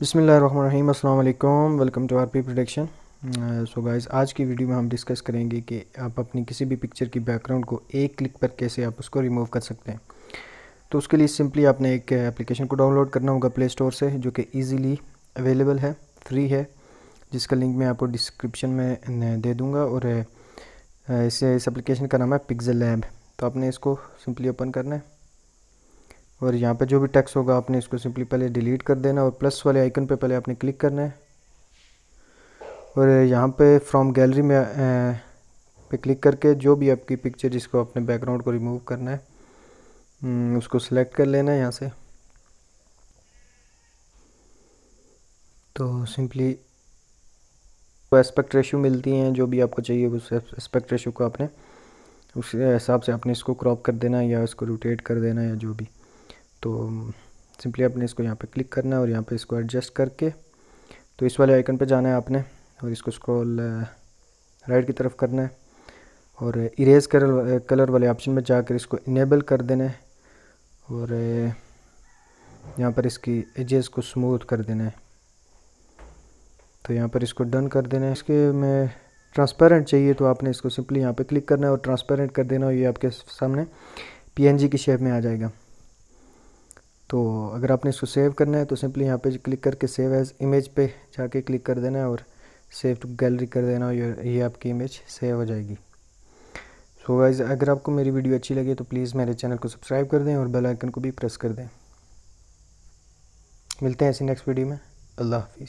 बिसमीम welcome to R P production so guys आज की वीडियो में हम डिस्कस करेंगे कि आप अपनी किसी भी पिक्चर की बैकग्राउंड को एक क्लिक पर कैसे आप उसको रिमूव कर सकते हैं। तो उसके लिए सिंपली आपने एक एप्लीकेशन को डाउनलोड करना होगा प्ले स्टोर से, जो कि ईज़िली अवेलेबल है फ्री है, जिसका लिंक मैं आपको डिस्क्रिप्शन में दे दूँगा। और इस एप्लीकेशन का नाम है पिक्ज़ल लैब तो आपने इसको सिंपली ओपन करना है। और यहाँ पे जो भी टैक्स होगा आपने इसको सिंपली पहले डिलीट कर देना और प्लस वाले आइकन पे पहले आपने क्लिक करना है। और यहाँ पे फ्रॉम गैलरी में पे क्लिक करके जो भी आपकी पिक्चर जिसको अपने बैकग्राउंड को रिमूव करना है हम्म, उसको सिलेक्ट कर लेना है यहाँ से। तो सिंपली तो एस्पेक्ट रेशो मिलती हैं जो भी आपको चाहिए उस एस्पेक्ट रेशो को आपने उस हिसाब से आपने इसको क्रॉप कर देना है या इसको रोटेट कर देना है या जो भी। तो सिंपली आपने इसको यहाँ पे क्लिक करना है और यहाँ पे इसको एडजस्ट करके तो इस वाले आइकन पे जाना है आपने और इसको स्क्रॉल राइट की तरफ़ करना है और इरेज कलर कलर वाले ऑप्शन में जाकर इसको इनेबल कर देना है और यहाँ पर इसकी एजेस को स्मूथ कर देना है। तो यहाँ पर इसको डन कर देना है। इसके में ट्रांसपेरेंट चाहिए तो आपने इसको सिंपली यहाँ पे क्लिक करना है और ट्रांसपेरेंट कर देना और ये आपके सामने पीएनजी की शेप में आ जाएगा। तो अगर आपने इसको सेव करना है तो सिंपली यहाँ पे क्लिक करके सेव एज इमेज पे जाके क्लिक कर देना है और सेव टू गैलरी कर देना और ये आपकी इमेज सेव हो जाएगी। सो so गाइज़ अगर आपको मेरी वीडियो अच्छी लगी तो प्लीज़ मेरे चैनल को सब्सक्राइब कर दें और बेल आइकन को भी प्रेस कर दें। मिलते हैं ऐसी नेक्स्ट वीडियो में। अल्लाह हाफिज़।